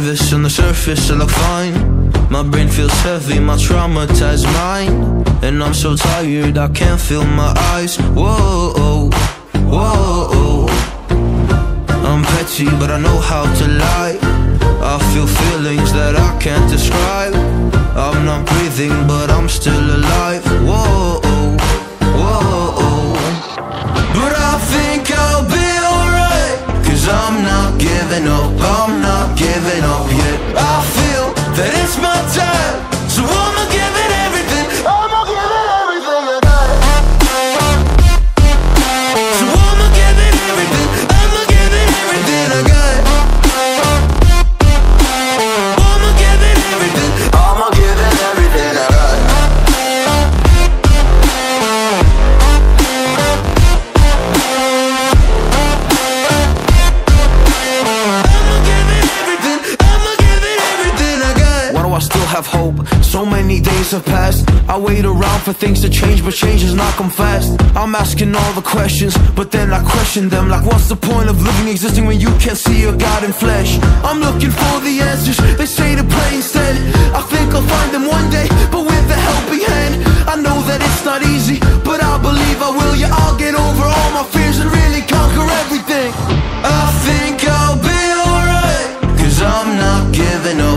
nervous on the surface, I look fine. My brain feels heavy, my traumatized mind. And I'm so tired, I can't feel my eyes. Whoa, whoa. I'm petty, but I know how to lie. I feel feelings that I can't describe. I'm not breathing, but I'm still alive. Whoa, whoa. But I think I'll be alright. Cause I'm not giving up, have hope. So many days have passed. I wait around for things to change But change has not come fast. I'm asking all the questions But then I question them. Like what's the point of living existing When you can't see a God in flesh? I'm looking for the answers. They say to pray instead. I think I'll find them one day But with a helping hand. I know that it's not easy But I believe I will. Yeah, I'll get over all my fears And really conquer everything. I think I'll be alright Cause I'm not giving up.